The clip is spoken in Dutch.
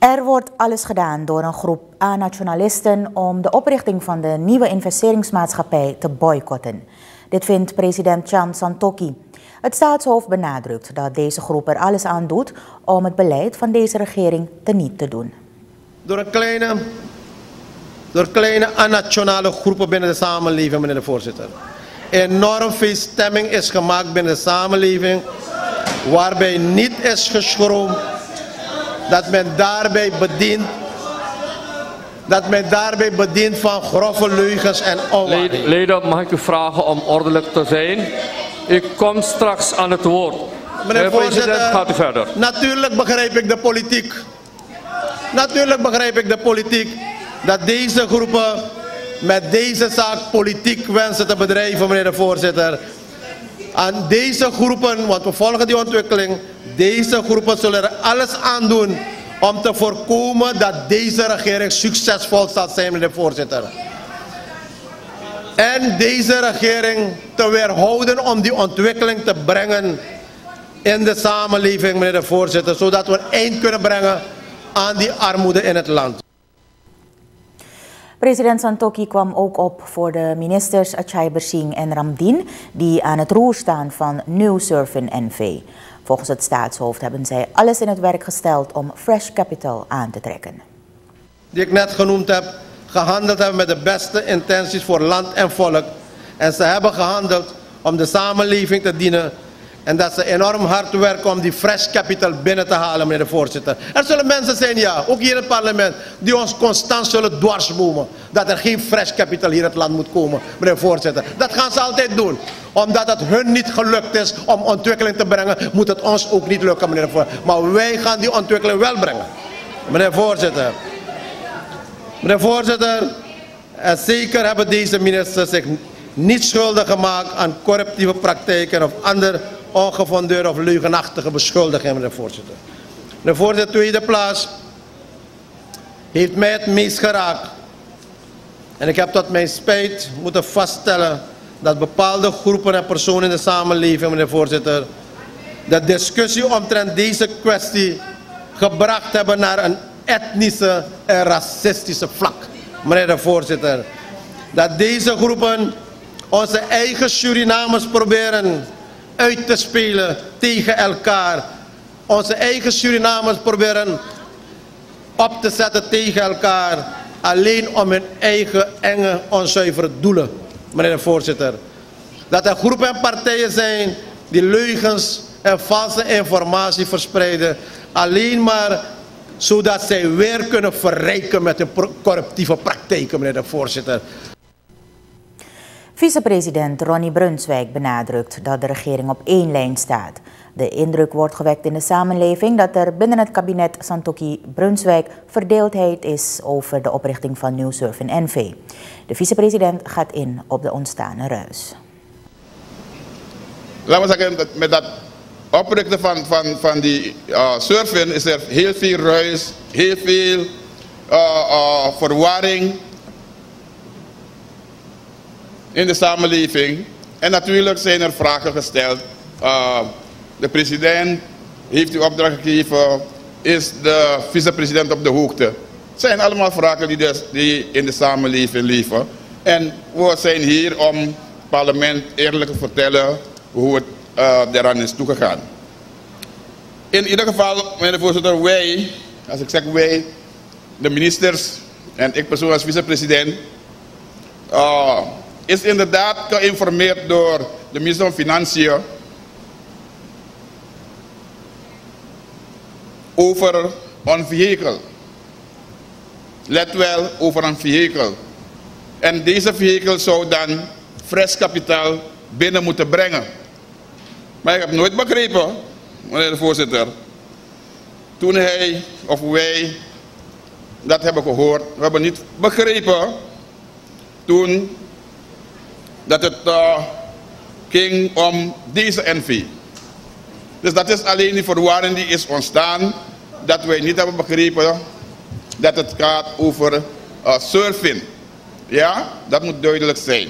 Er wordt alles gedaan door een groep A-nationalisten om de oprichting van de nieuwe investeringsmaatschappij te boycotten. Dit vindt president Chan Santoki. Het staatshoofd benadrukt dat deze groep er alles aan doet om het beleid van deze regering teniet te doen. Door een kleine, door kleine anationale groepen binnen de samenleving, meneer de voorzitter. Enorm veel stemming is gemaakt binnen de samenleving, waarbij niet is geschroomd dat men daarbij bedient dat men daarbij bedient van grove leugens en onwaarheid. Leden, mag ik u vragen om ordelijk te zijn? Ik kom straks aan het woord. Meneer voorzitter, gaat u verder. Natuurlijk begrijp ik de politiek. Natuurlijk begrijp ik de politiek dat deze groepen met deze zaak politiek wensen te bedrijven, meneer de voorzitter. Aan deze groepen, want we volgen die ontwikkeling, deze groepen zullen er alles aan doen om te voorkomen dat deze regering succesvol zal zijn, meneer de voorzitter. En deze regering te weerhouden om die ontwikkeling te brengen in de samenleving, meneer de voorzitter, zodat we een eind kunnen brengen aan die armoede in het land. President Santoki kwam ook op voor de ministers Achai Bersing en Ramdin, die aan het roer staan van New Surfing NV. Volgens het staatshoofd hebben zij alles in het werk gesteld om fresh capital aan te trekken. Die ik net genoemd heb, gehandeld hebben met de beste intenties voor land en volk. En ze hebben gehandeld om de samenleving te dienen. En dat ze enorm hard werken om die fresh capital binnen te halen, meneer de voorzitter. Er zullen mensen zijn, ja, ook hier in het parlement, die ons constant zullen dwarsbomen. Dat er geen fresh capital hier in het land moet komen, meneer de voorzitter. Dat gaan ze altijd doen omdat het hun niet gelukt is om ontwikkeling te brengen, moet het ons ook niet lukken, meneer de voorzitter. Maar wij gaan die ontwikkeling wel brengen. Meneer de voorzitter. Meneer de voorzitter, en zeker hebben deze ministers zich niet schuldig gemaakt aan corruptieve praktijken of andere ongefundeerde of leugenachtige beschuldigingen, meneer de voorzitter. De voorzitter, tweede plaats heeft mij het meest geraakt. En ik heb tot mijn spijt moeten vaststellen dat bepaalde groepen en personen in de samenleving, meneer de voorzitter, de discussie omtrent deze kwestie gebracht hebben naar een etnische en racistische vlak. Meneer de voorzitter, dat deze groepen onze eigen Surinamers proberen uit te spelen tegen elkaar. Onze eigen Surinamers proberen op te zetten tegen elkaar. Alleen om hun eigen enge, onzuivere doelen meneer de voorzitter. Dat er groepen en partijen zijn die leugens en valse informatie verspreiden. Alleen maar zodat zij weer kunnen verrijken met hun corruptieve praktijken, meneer de voorzitter. Vicepresident Ronnie Brunswijk benadrukt dat de regering op één lijn staat. De indruk wordt gewekt in de samenleving dat er binnen het kabinet Santoki Brunswijk verdeeldheid is over de oprichting van New Surf NV. De vicepresident gaat in op de ontstane ruis. Laten we zeggen, met dat oprichten van, van, van die uh, surfen is er heel veel ruis, heel veel uh, uh, verwarring in de samenleving. En natuurlijk zijn er vragen gesteld. de president heeft u opdracht gegeven, is de vicepresident op de hoogte? Het zijn allemaal vragen die, dus, die in de samenleving leven. En we zijn hier om het parlement eerlijk te vertellen hoe het uh, eraan is toegegaan. In ieder geval, meneer de voorzitter, wij, als ik zeg wij, de ministers en ik persoonlijk als vicepresident, uh, is inderdaad geïnformeerd door de minister van Financiën over een vehikel. Let wel, over een vehikel. En deze vehikel zou dan fris kapitaal binnen moeten brengen. Maar ik heb nooit begrepen, meneer de voorzitter, toen hij of wij dat hebben gehoord, we hebben niet begrepen toen dat het uh, ging om deze NV. Dus dat is alleen die verwarring die is ontstaan, dat wij niet hebben begrepen dat het gaat over uh, surfing. Ja, dat moet duidelijk zijn.